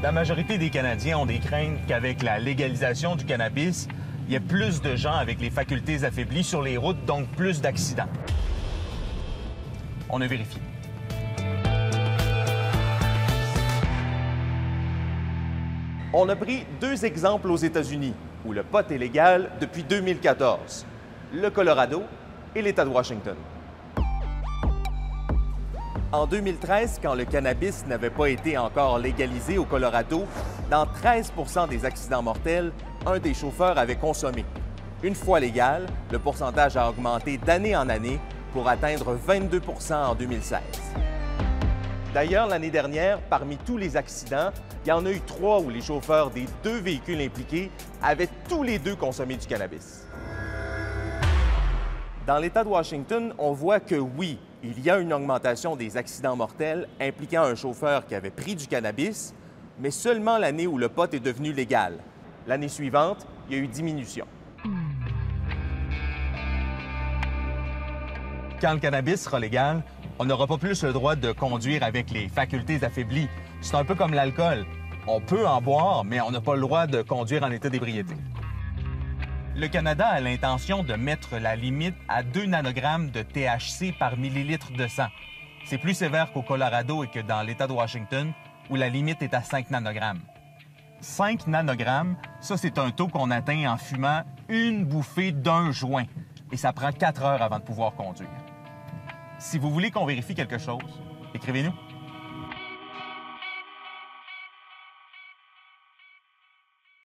La majorité des Canadiens ont des craintes qu'avec la légalisation du cannabis, il y ait plus de gens avec les facultés affaiblies sur les routes, donc plus d'accidents. On a vérifié. On a pris deux exemples aux États-Unis où le pot est légal depuis 2014, le Colorado et l'État de Washington. En 2013, quand le cannabis n'avait pas été encore légalisé au Colorado, dans 13% des accidents mortels, un des chauffeurs avait consommé. Une fois légal, le pourcentage a augmenté d'année en année pour atteindre 22% en 2016. D'ailleurs, l'année dernière, parmi tous les accidents, il y en a eu trois où les chauffeurs des deux véhicules impliqués avaient tous les deux consommé du cannabis. Dans l'État de Washington, on voit que oui, il y a une augmentation des accidents mortels impliquant un chauffeur qui avait pris du cannabis, mais seulement l'année où le pot est devenu légal. L'année suivante, il y a eu diminution. Quand le cannabis sera légal, on n'aura pas plus le droit de conduire avec les facultés affaiblies. C'est un peu comme l'alcool. On peut en boire, mais on n'a pas le droit de conduire en état d'ébriété. Le Canada a l'intention de mettre la limite à 2 nanogrammes de THC par millilitre de sang. C'est plus sévère qu'au Colorado et que dans l'État de Washington, où la limite est à 5 nanogrammes. 5 nanogrammes, ça c'est un taux qu'on atteint en fumant une bouffée d'un joint. Et ça prend 4 heures avant de pouvoir conduire. Si vous voulez qu'on vérifie quelque chose, écrivez-nous.